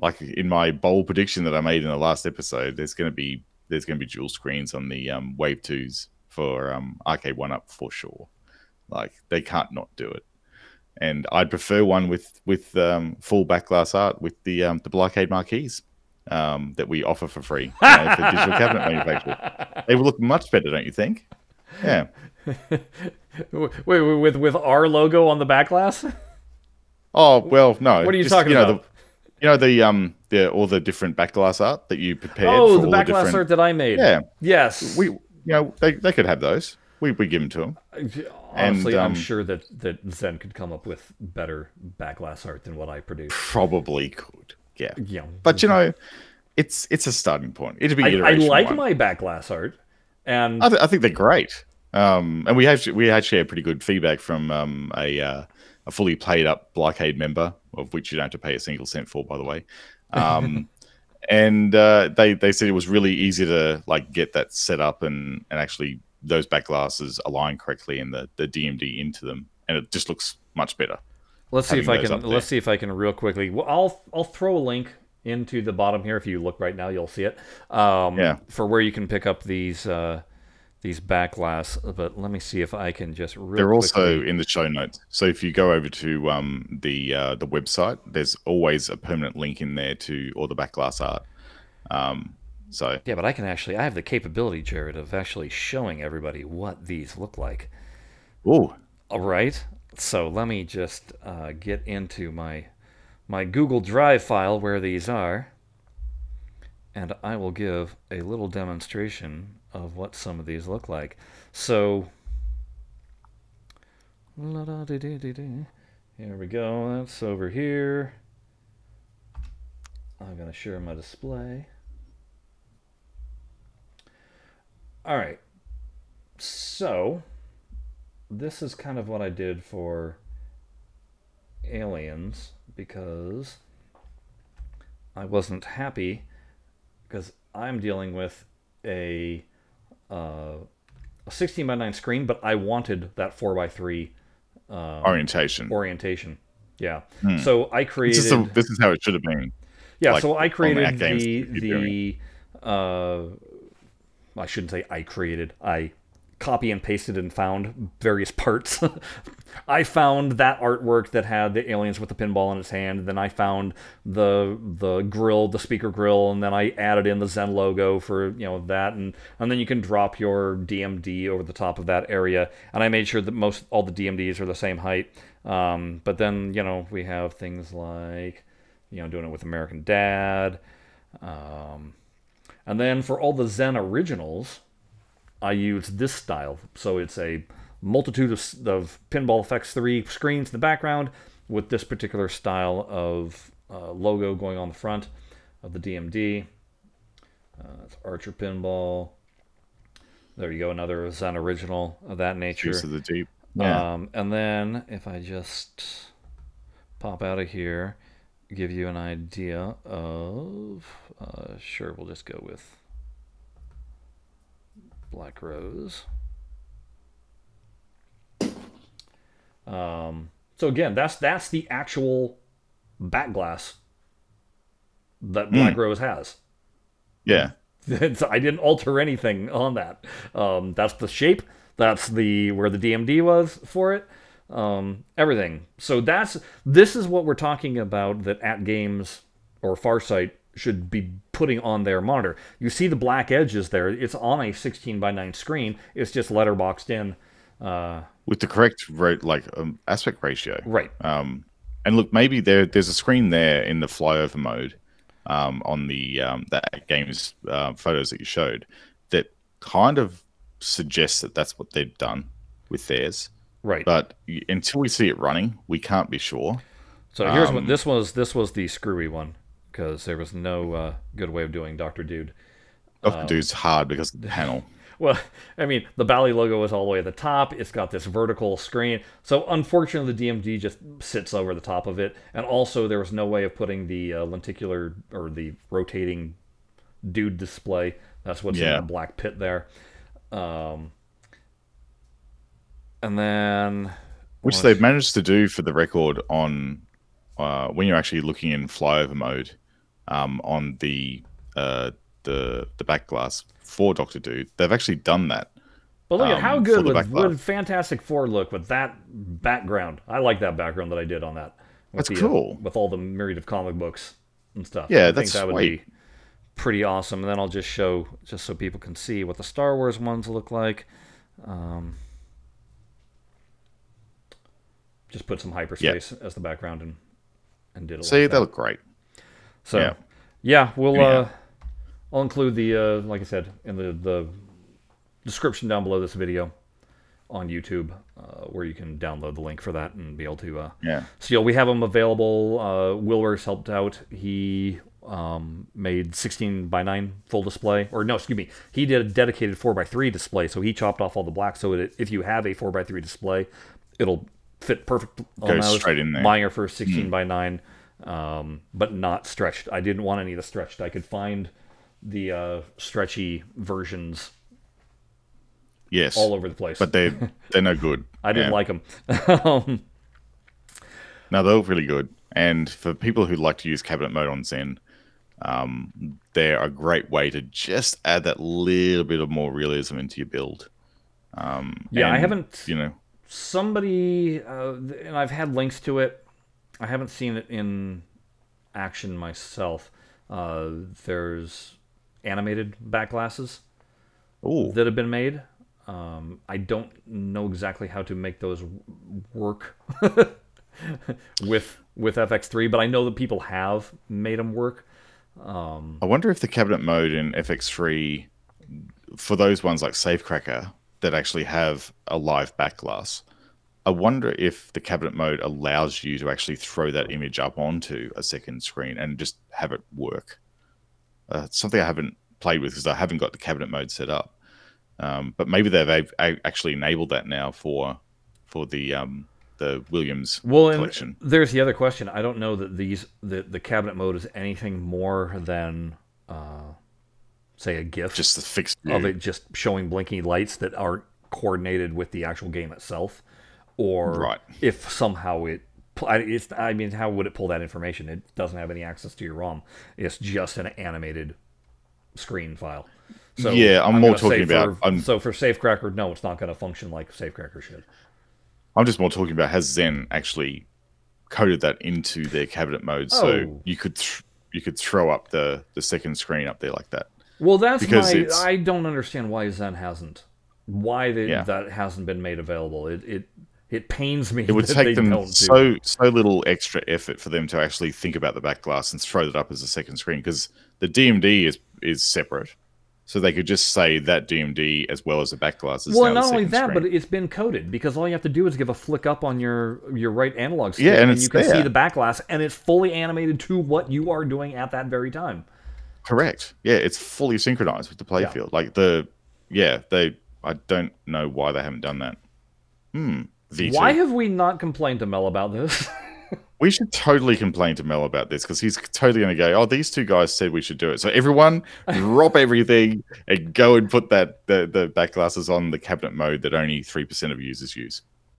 like in my bold prediction that I made in the last episode, there's going to be there's going to be dual screens on the um, Wave Twos for um, Arcade One Up for sure. Like they can't not do it, and I'd prefer one with with um, full backglass art with the um, the BlahCade marquees um, that we offer for free you know, for digital cabinet manufacturers. They will look much better, don't you think? Yeah. Wait, wait, with with our logo on the back glass? Oh well, no. What are you just, talking know, about? You know the um the all the different backglass art that you prepared. Oh, for the all back the glass different... art that I made. Yeah. Yes. We you know they, they could have those. We we give them to them. Honestly, and, I'm um, sure that that Zen could come up with better back glass art than what I produce. Probably could. Yeah. Yeah. But you know, it's it's a starting point. It'd be I, I like one. my back glass art, and I, th- I think they're great. Um, and we have we actually had pretty good feedback from um, a uh, a fully paid up BlahCade member, of which you don't have to pay a single cent for, by the way. Um, and uh, they they said it was really easy to like get that set up and and actually those back glasses align correctly and the the DMD into them, and it just looks much better. let's see if I can let's see if I can real quickly. Well, I'll I'll throw a link into the bottom here. If you look right now, you'll see it. Um, Yeah. For where you can pick up these uh, these back glass. But let me see if I can just They're also quickly- in the show notes. So if you go over to um, the uh, the website, there's always a permanent link in there to all the back glass art. Um, so Yeah, but I can actually I have the capability, Jared, of actually showing everybody what these look like. oh, All right. So let me just uh, get into my my Google Drive file where these are, and I will give a little demonstration of what some of these look like. So, here we go. That's over here. I'm gonna share my display. All right. So this is kind of what I did for Aliens because I wasn't happy because I'm dealing with a uh, a 16 by 9 screen, but I wanted that 4 by 3 orientation. orientation. Yeah. So I This created. is, the, this is how it should have been. Yeah, like, so I created the the uh, I shouldn't say I created. I copy and pasted and found various parts. I found that artwork that had the aliens with the pinball in its hand. Then I found the the grill, the speaker grill, and then I added in the Zen logo for you know that, and and then you can drop your DMD over the top of that area. And I made sure that most all the DMDs are the same height. Um, but then you know we have things like you know doing it with American Dad. Um, and then for all the Zen originals, I use this style. So it's a multitude of, of Pinball Effects 3 screens in the background with this particular style of uh, logo going on the front of the DMD. Uh, it's Archer Pinball. There you go, another Zen original of that nature. Juice of the deep. Yeah. Um, and then if I just pop out of here, give you an idea of, uh, sure, we'll just go with Black Rose. Um, so again, that's that's the actual back glass that Black Rose has. yeah. I didn't alter anything on that. Um, that's the shape. That's the where the DMD was for it. Um, everything. So that's this is what we're talking about that AtGames or Farsight should be putting on their monitor. You see the black edges there. It's on a 16 by 9 screen. It's just letterboxed in. Uh, With the correct like um, aspect ratio. right. Um, and look, maybe there there's a screen there in the flyover mode um, on the um, that game's uh, photos that you showed that kind of suggests that that's what they've done with theirs. Right. But until we see it running, we can't be sure. So here's what Um, this was. This was the screwy one because there was no uh, good way of doing Doctor Dude. Doctor Dude's hard because of the panel. Well, I mean, the Bally logo is all the way at the top. It's got this vertical screen. So, unfortunately, the DMD just sits over the top of it. And also, there was no way of putting the uh, lenticular or the rotating dude display. That's what's in Yeah. the black pit there. Um, and then. Which they've managed to do for the record on uh, when you're actually looking in flyover mode. Um, on the uh, the the back glass for Doctor Doom. They've actually done that. But look at um, how good would, would Fantastic Four look with that background. I like that background that I did on that. With That's the, uh, cool. with all the myriad of comic books and stuff. Yeah, I that's think that would be pretty awesome. And then I'll just show, just so people can see what the Star Wars ones look like. Um, just put some hyperspace as the background and and did it. See, like they look great. So Yeah. yeah, we'll Yeah. uh I'll include the uh like I said in the the description down below this video on YouTube uh, where you can download the link for that and be able to uh Yeah. so we have them available. Uh Wilbur's helped out. He um, made 16 by 9 full display or no excuse me he did a dedicated 4 by 3 display so he chopped off all the black so it, if you have a 4 by 3 display it'll fit perfect on Goes straight in there. Mine are for 16 by 9 um, but not stretched. I didn't want any of the stretched. I could find the uh, stretchy versions Yes. all over the place. but they they're no good. I didn't Yeah. like them. um, No, they look really good. And for people who like to use cabinet mode on Zen, um, they're a great way to just add that little bit of more realism into your build. Um, Yeah, I haven't- You know, somebody, uh, and I've had links to it. I haven't seen it in action myself. Uh, there's animated back glasses oh, that have been made. Um, I don't know exactly how to make those work with with FX3, but I know that people have made them work. I wonder if the cabinet mode in FX3, for those ones like Safecracker that actually have a live back glass, I wonder if the cabinet mode allows you to actually throw that image up onto a second screen and just have it work. Uh, it's something I haven't played with because I haven't got the cabinet mode set up. Um, but maybe they've actually enabled that now for for the um, the Williams Well, collection. there's the other question. I don't know that these the the cabinet mode is anything more than uh, say a gift, Just the fixed view. of it just showing blinking lights that aren't coordinated with the actual game itself, or Right. if somehow it. I- It's, I mean, how would it pull that information? It doesn't have any access to your ROM. It's just an animated screen file. So Yeah, I'm more gonna say talking about- For, I'm- so for Safecracker, no, it's not going to function like Safecracker should. I'm just more talking about has Zen actually coded that into their cabinet mode, so Oh. you could th- you could throw up the the second screen up there like that. Well, that's Because my. I don't understand why Zen hasn't. Why they, Yeah. that hasn't been made available. It it it pains me. It would take them so so little extra effort for them to actually think about the back glass and throw that up as a second screen because the DMD is is separate, so they could just say that DMD as well as the back glass is Well, not only that, screen. but it's been coded because all you have to do is give a flick up on your your right analog stick, Yeah, and and, you can see the back glass, and it's fully animated to what you are doing at that very time. Correct. Yeah, it's fully synchronized with the playfield. Like the yeah, they. I don't know why they haven't done that. Hmm. V2. Why have we not complained to Mel about this? We should totally complain to Mel about this because he's totally going to go, "Oh, these two guys said we should do it." So everyone, drop everything and go and put that the the back glasses on the cabinet mode that only three percent of users use.